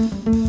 Mm-hmm.